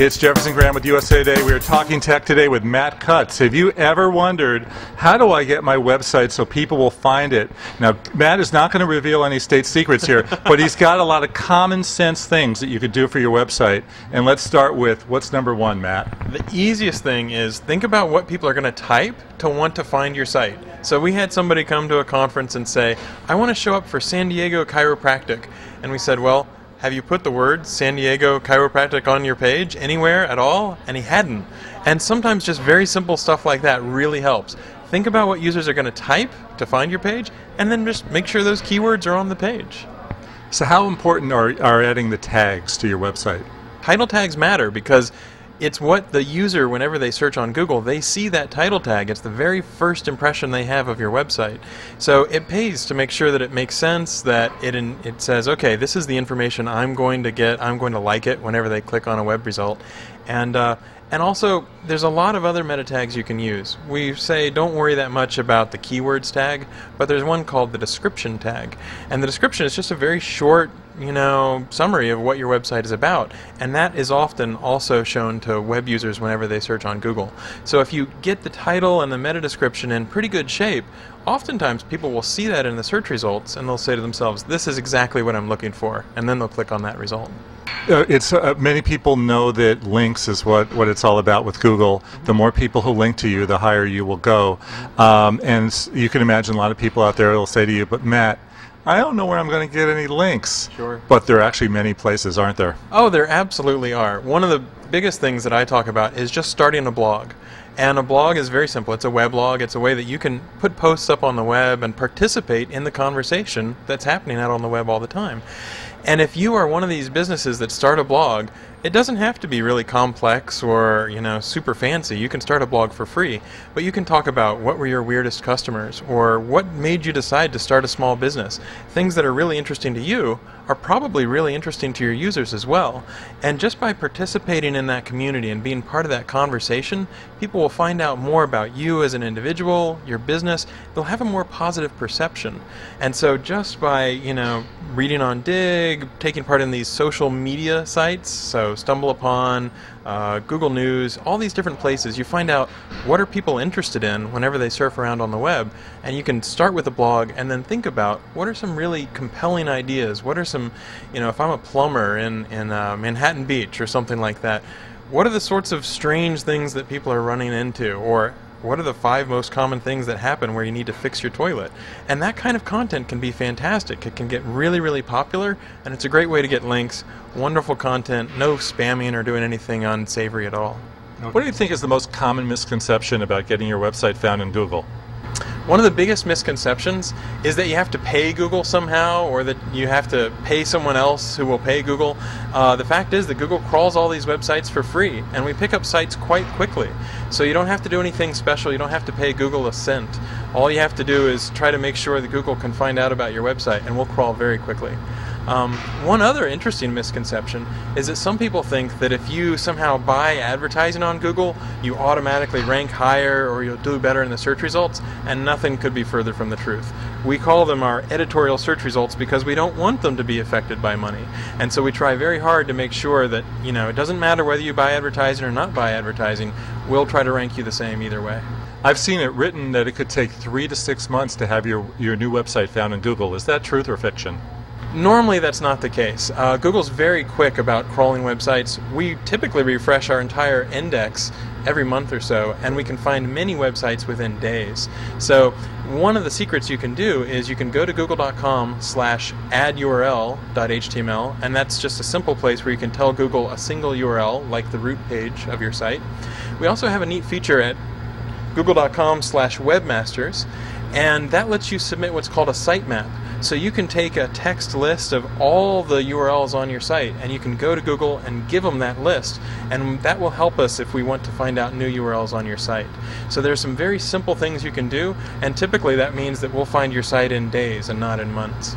It's Jefferson Graham with USA Today. We are talking tech today with Matt Cutts. Have you ever wondered, how do I get my website so people will find it? Now, Matt is not going to reveal any state secrets here, but he's got a lot of common sense things that you could do for your website. And let's start with what's number one, Matt? The easiest thing is think about what people are going to type to want to find your site. So we had somebody come to a conference and say, I want to show up for San Diego Chiropractic. And we said, well, have you put the word San Diego Chiropractic on your page anywhere at all? And he hadn't. And sometimes just very simple stuff like that really helps. Think about what users are going to type to find your page, and then just make sure those keywords are on the page. So, how important are, are adding the tags to your website? Title tags matter because it's what the user, whenever they search on Google, they see that title tag. It's the very first impression they have of your website. So it pays to make sure that it makes sense, that it, in, it says, okay, this is the information I'm going to get, I'm going to like it whenever they click on a web result. And, uh, and also, there's a lot of other meta tags you can use. We say don't worry that much about the keywords tag, but there's one called the description tag. And the description is just a very short, you know, summary of what your website is about. And that is often also shown to web users whenever they search on Google. So if you get the title and the meta description in pretty good shape, oftentimes people will see that in the search results and they'll say to themselves, this is exactly what I'm looking for. And then they'll click on that result. Uh, it's uh, many people know that links is what, what it's all about with Google. The more people who link to you, the higher you will go. Um, and you can imagine a lot of people out there will say to you, "But Matt, I don't know where I'm going to get any links." Sure. But there are actually many places, aren't there? Oh, there absolutely are. One of the biggest things that I talk about is just starting a blog. And a blog is very simple. It's a weblog. It's a way that you can put posts up on the web and participate in the conversation that's happening out on the web all the time. And if you are one of these businesses that start a blog, it doesn't have to be really complex or, you know, super fancy. You can start a blog for free, but you can talk about what were your weirdest customers or what made you decide to start a small business. Things that are really interesting to you are probably really interesting to your users as well. And just by participating in that community and being part of that conversation, people will find out more about you as an individual, your business. They'll have a more positive perception. And so just by, you know, reading on Digg, taking part in these social media sites, so StumbleUpon, uh, Google News, all these different places, you find out what are people interested in whenever they surf around on the web, and you can start with a blog and then think about what are some really compelling ideas, what are some, you know, if I'm a plumber in, in uh, Manhattan Beach or something like that, what are the sorts of strange things that people are running into, or what are the five most common things that happen where you need to fix your toilet? And that kind of content can be fantastic. It can get really, really popular, and it's a great way to get links. Wonderful content, no spamming or doing anything unsavory at all. What do you think is the most common misconception about getting your website found in Google? One of the biggest misconceptions is that you have to pay Google somehow or that you have to pay someone else who will pay Google. Uh, the fact is that Google crawls all these websites for free and we pick up sites quite quickly. So you don't have to do anything special, you don't have to pay Google a cent. All you have to do is try to make sure that Google can find out about your website and we'll crawl very quickly. Um, one other interesting misconception is that some people think that if you somehow buy advertising on Google, you automatically rank higher or you'll do better in the search results, and nothing could be further from the truth. We call them our editorial search results because we don't want them to be affected by money. And so we try very hard to make sure that, you know, it doesn't matter whether you buy advertising or not buy advertising, we'll try to rank you the same either way. I've seen it written that it could take three to six months to have your, your new website found in Google. Is that truth or fiction? Normally, that's not the case. Uh, Google's very quick about crawling websites. We typically refresh our entire index every month or so, and we can find many websites within days. So, one of the secrets you can do is you can go to google.com slash addurl.html, and that's just a simple place where you can tell Google a single URL, like the root page of your site. We also have a neat feature at google.com slash webmasters, and that lets you submit what's called a sitemap. So you can take a text list of all the URLs on your site and you can go to Google and give them that list and that will help us if we want to find out new URLs on your site. So there's some very simple things you can do and typically that means that we'll find your site in days and not in months.